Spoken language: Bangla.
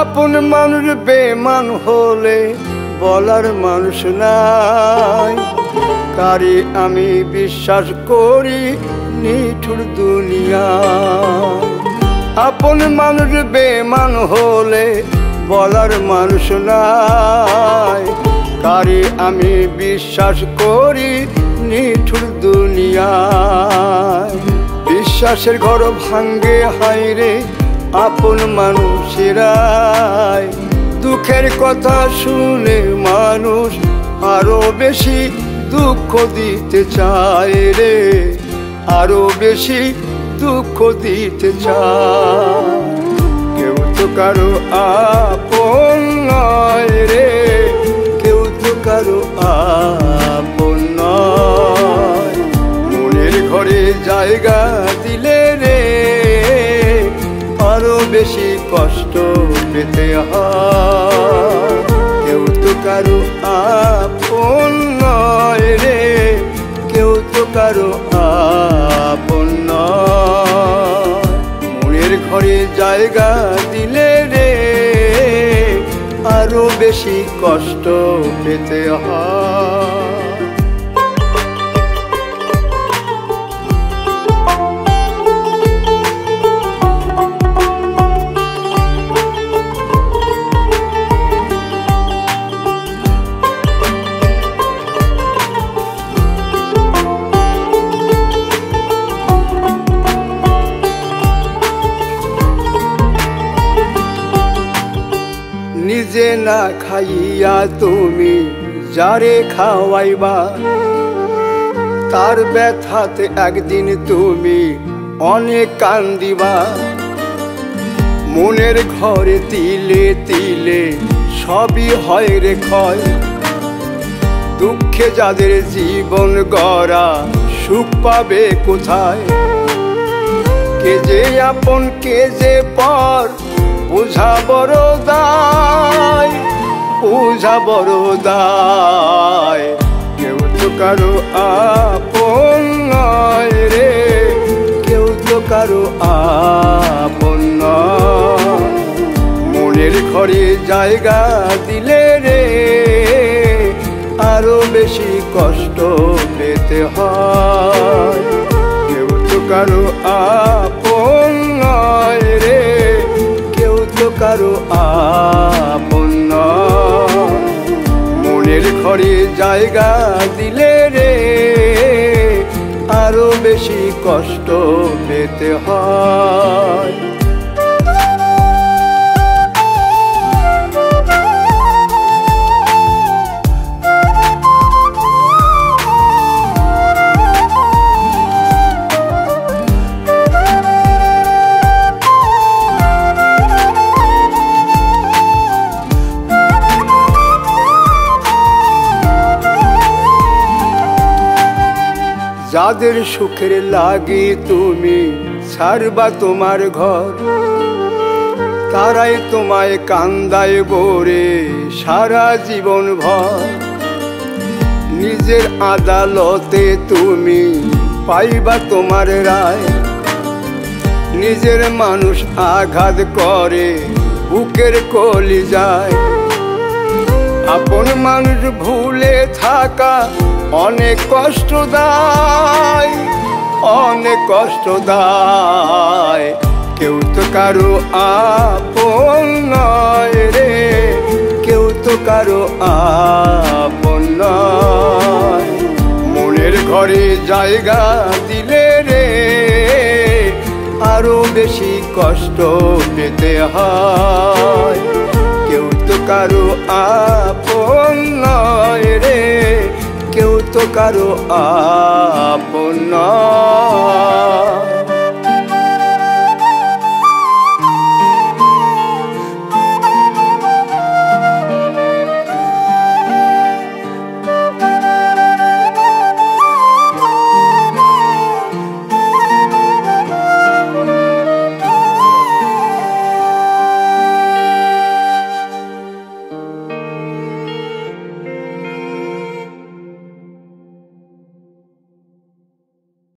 আপন মানুষ বেমান হলে বলার মানুষ নাই। কারি আমি বিশ্বাস করি নিঠুর দুনিয়া। আপন মানুষ বেমান হলে বলার মানুষ নাই। কারি আমি বিশ্বাস করি নিঠুর দুনিয়া। বিশ্বাসের ঘর ভাঙ্গে হাইরে আপন মানুষেরাই। দুঃখের কথা শুনে মানুষ আরও বেশি দুঃখ দিতে চায় রে। আরও বেশি দুঃখ দিতে চায়। কেউ তো কারও আপন নয় রে। কেউ তো কারও আপন নয়। মনের ঘরে জায়গা দিলে রে। বেশি কষ্ট পেতে কেউ তো কারও আপন নয় রে, কেউ তো কারও আপন মনের ঘরে জায়গা দিলে রে, আরও বেশি কষ্ট পেতে হয়। নিজে না খাইয়া তুমি যারে খাওয়াইবা? তার ব্যথাতে একদিন তুমি অনেক কান্দিবা। মনের ঘরে তিলে তিলে সবই হয় রে ক্ষয়। দুঃখে যাদের জীবন গড়া সুখ পাবে কোথায়? কে যে আপন, কে যে পর বুঝা বড় দায়, বুঝা বড় দায়। কেউ তো কারও আপন নয় রে, কেউ তো কারও আপন মনের ঘরে জায়গা দিলে রে, আরও বেশি কষ্ট পেতে হয়। কেউ তো কারও আপন কারও আপন নয় মনের ঘরে জায়গা দিলে রে আরও বেশি কষ্ট পেতে হয়। যাদের সুখের লাগে তুমি ছাড়বা তোমার ঘর। তারাই তোমায় কান্দায় গোরে সারা জীবন ভর নিজের আদালতে তুমি পাইবা তোমার রায়। নিজের মানুষ আঘাত করে, বুকের কলি যায় আপন মানুষ ভুলে থাকা অনেক কষ্ট দায়, অনেক কষ্ট দায়। কেউ তো কারও আপন নয় রে, কেউ তো কারও আপন নয়। মনের ঘরে জায়গা দিলে রে, আরও বেশি কষ্ট পেতে হয়। কেউ তো কারও আপন কারও আপন নয়